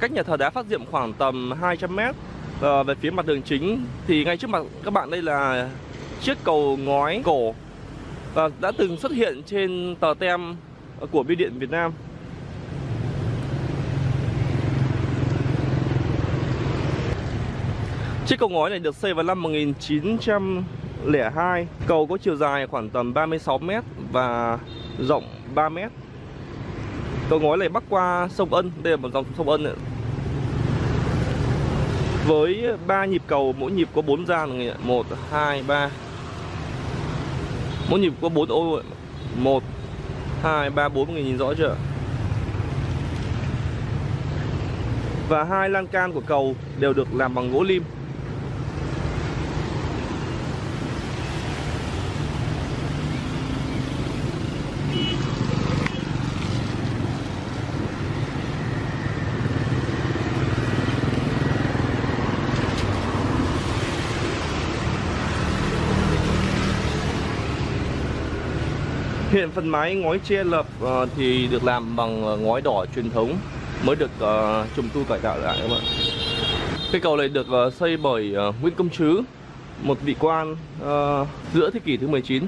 cách nhà thờ đá phát diệm khoảng tầm 200 mét à, về phía mặt đường chính thì ngay trước mặt các bạn đây là chiếc cầu ngói cổ và đã từng xuất hiện trên tờ tem của bưu điện Việt Nam. Chiếc cầu ngói này được xây vào năm 1902. Cầu có chiều dài khoảng tầm 36 m và rộng 3 m. Cầu ngói này bắc qua sông Ân, đây là một dòng sông Ân. Với 3 nhịp cầu, mỗi nhịp có 4 gian, 1 2 3. Mỗi nhịp có 4 ô 1 2 3 4 mọi người nhìn rõ chưa? Và hai lan can của cầu đều được làm bằng gỗ lim. Hiện phần mái ngói che lập uh, ờ, thì được làm bằng ờ, ngói đỏ truyền thống mới được uh, trùng tu cải tạo lại các bạn. Cây cầu này được uh, xây bởi uh, Nguyễn Công Trứ, một vị quan uh, giữa thế kỷ thứ 19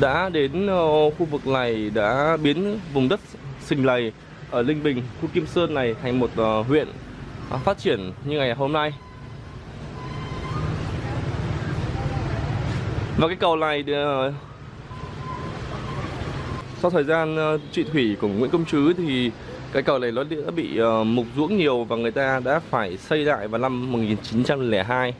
đã đến uh, khu vực này đã biến vùng đất Sình Lầy ở Linh Bình, khu Kim Sơn này thành một uh, huyện uh, phát triển như ngày hôm nay. Và cái cầu này uh, sau thời gian ờ, trị thủy của Nguyễn Công Trứ thì cái cầu này nó đã bị ờ, mục ruỗng nhiều và người ta đã phải xây lại vào năm 1902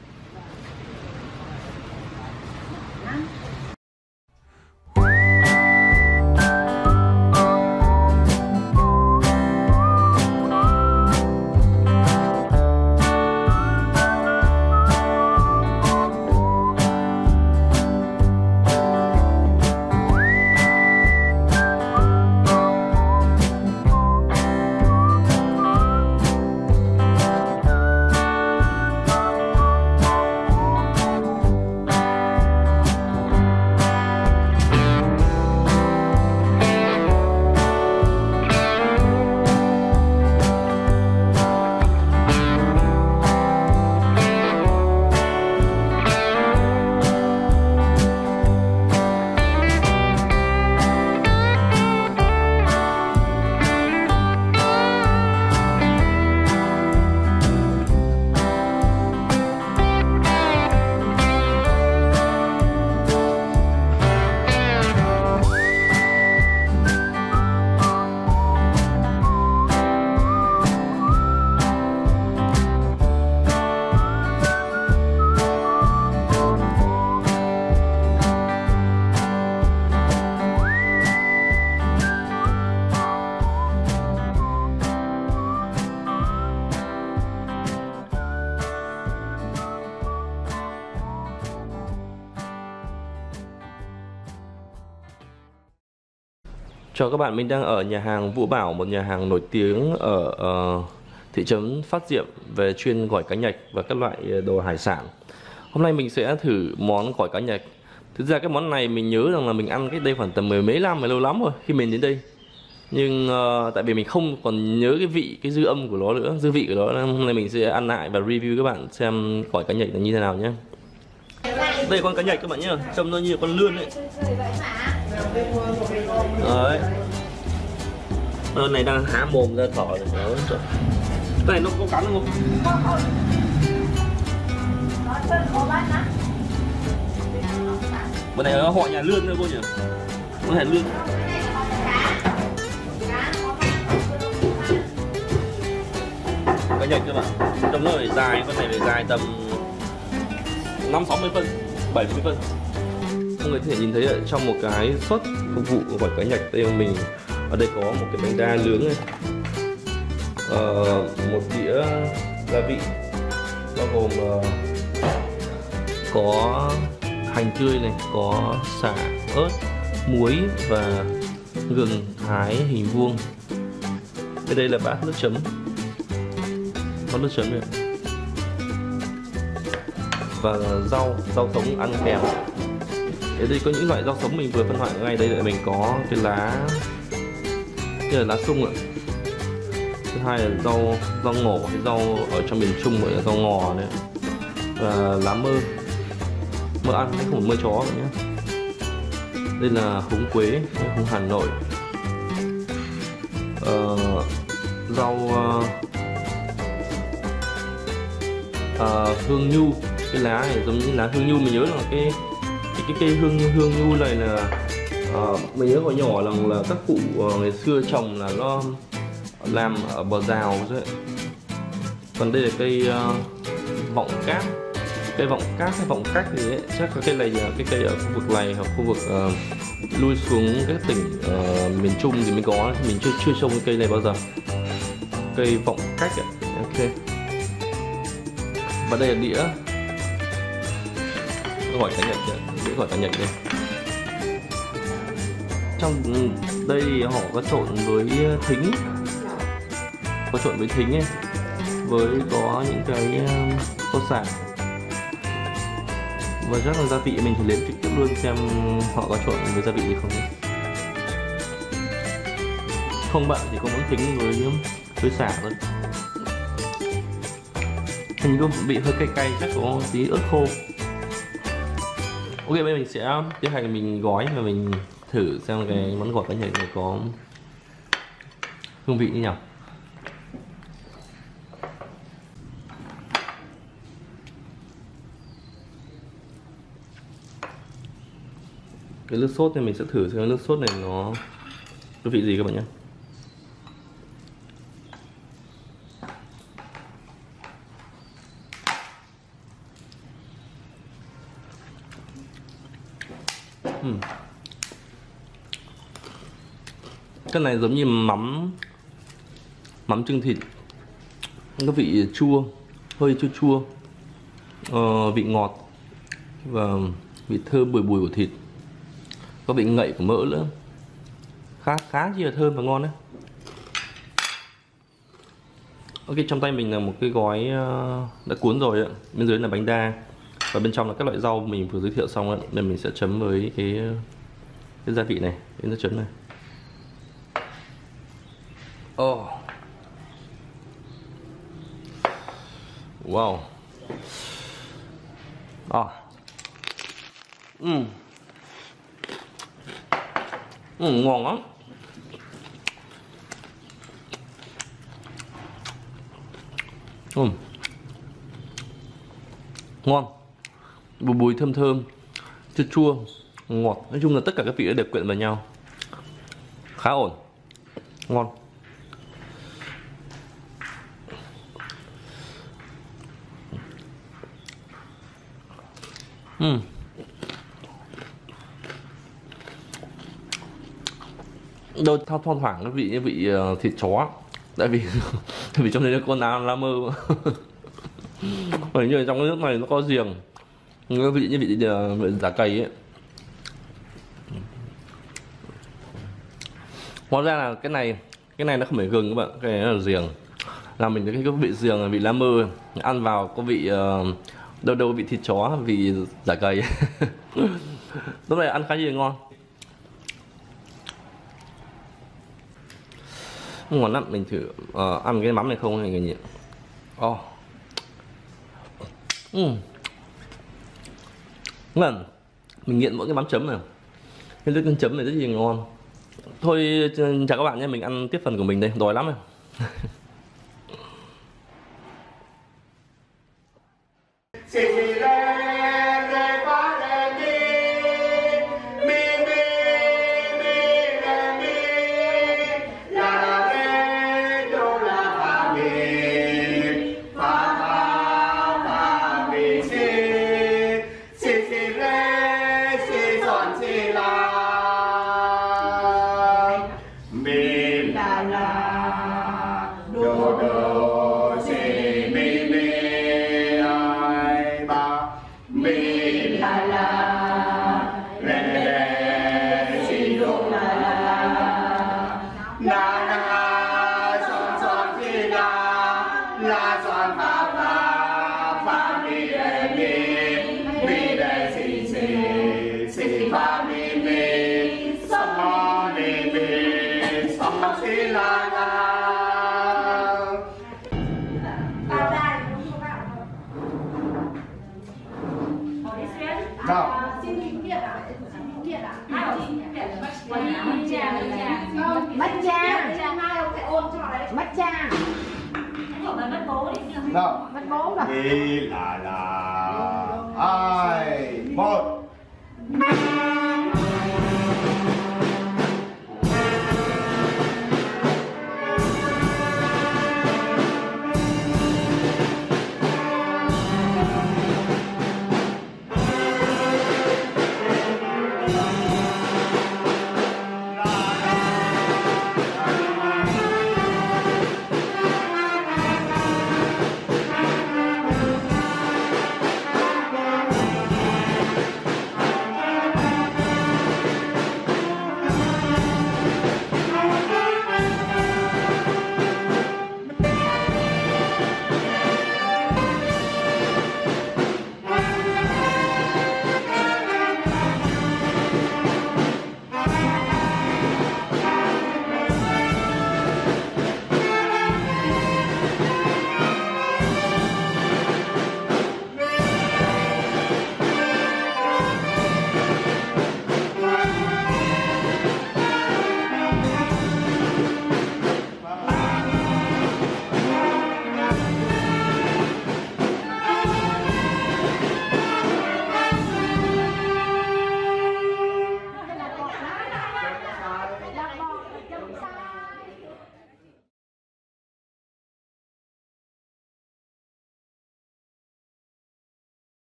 Chào các bạn, mình đang ở nhà hàng Vũ Bảo, một nhà hàng nổi tiếng ở uh, thị trấn Phát Diệm về chuyên gỏi cá nhạch và các loại đồ hải sản. Hôm nay mình sẽ thử món gỏi cá nhạch. Thực ra cái món này mình nhớ rằng là mình ăn cách đây khoảng tầm mười mấy năm, mười lâu lắm rồi khi mình đến đây. Nhưng uh, tại vì mình không còn nhớ cái vị, cái dư âm của nó nữa, dư vị của nó hôm nay mình sẽ ăn lại và review các bạn xem gỏi cá nhạch là như thế nào nhé. Đây con cá nhạch các bạn nhé, trông nó như con lươn ấy. Đấy. Ơn này đang há mồm ra thỏ rồi Cái này nó có cắn không? Bữa này nó họ nhà lươn thôi cô nhỉ? Có thể lươn. Cái nhạch các bạn Trong nó phải dài, con này phải dài tầm 5-60 phân 70 phân mọi người có thể nhìn thấy ở trong một cái suất phục vụ của cái nhạch tây mình. Ở đây có một cái bánh đa nướng này. Uh, một đĩa gia vị. Bao gồm uh, có hành tươi này có xả ớt muối và gừng thái hình vuông. Bên đây là bát nước chấm. Có nước chấm này và rau rau sống ăn kèm ở đây có những loại rau sống mình vừa phân loại ngay đây là mình có cái lá cái là lá sung ạ. Thứ hai là rau rau ngổ hay rau ở trong miền Trung gọi là rau ngò đấy. Và lá mơ mơ ăn không phải mơ chó nữa nhé. Đây là húng quế húng Hà Nội. Ờ, rau uh, uh, hương nhu. Cái lá này giống như lá hương nhu mình nhớ là cái cái cây hương hương nhu này là uh, mình nhớ hồi nhỏ là là các cụ uh, ngày xưa trồng là nó làm ở bờ rào rồi. Còn đây là cây uh, vọng cát cây vọng cát hay vọng cách gì ấy chắc cái cây này cái cây ở khu vực này hoặc khu vực uh, lui xuống các tỉnh uh, miền Trung thì mới có mình chưa chưa trông cái cây này bao giờ. Cây vọng cách ấy. ok. Và đây là đĩa gọi cá nhật đĩa gọi cá nhật đây trong ừ, đây họ có trộn với ờ, thính. Có trộn với thính ấy, với có những cái ờ, tô sả. Và rất là gia vị mình thì lấy trực tiếp luôn xem họ có trộn với gia vị gì không không bạn thì có món thính với với xả thôi hình như bị hơi cay cay, chắc có tí ớt khô ok, bây giờ mình sẽ tiến hành mình gói và mình thử xem cái món gỏi cá nhảy này có hương vị như nào. Cái nước sốt này mình sẽ thử xem nước sốt này nó có vị gì các bạn nhé. Cái này giống như mắm mắm trưng thịt. Có vị chua hơi chua chua. Ờ, vị ngọt và vị thơm bùi bùi của thịt. Có vị ngậy của mỡ nữa. Khá khá chi là thơm và ngon đấy. Ok trong tay mình là một cái gói ờ, đã cuốn rồi ạ. Bên dưới là bánh đa. Và bên trong là các loại rau mình vừa giới thiệu xong ạ. Nên mình sẽ chấm với cái cái gia vị này. Cái nước chấm này oh wow. À mm. Ừ, ngon lắm. Ừ. ngon. Bùi bùi thơm thơm. Chua chua. Ngọt. Nói chung là tất cả các vị đều quyện vào nhau. Khá ổn. Ngon Ừ. đôi thao thoang thoảng cái vị như vị uh, thịt chó tại vì tại vì trong đấy nó có lá lá mơ. Bởi như trong cái nước này nó có giềng. Nó vị như vị, uh, vị giả cầy ấy. Hóa ra là cái này cái này nó không phải gừng các bạn cái này là giềng. Là mình thấy cái vị giềng là vị lá mơ. Ăn vào có vị uh, đâu đâu vị thịt chó vì giả cầy. Lúc này ăn khá gì ngon. Ngon lắm mình thử uh, ăn cái mắm này không hay người nhỉ oh. uhm. ngon mình nghiện mỗi cái mắm chấm này. Cái nước chấm này rất là ngon. Thôi chào các bạn nhé mình ăn tiếp phần của mình đây đói lắm rồi. Rồi. Đi là là Hai Một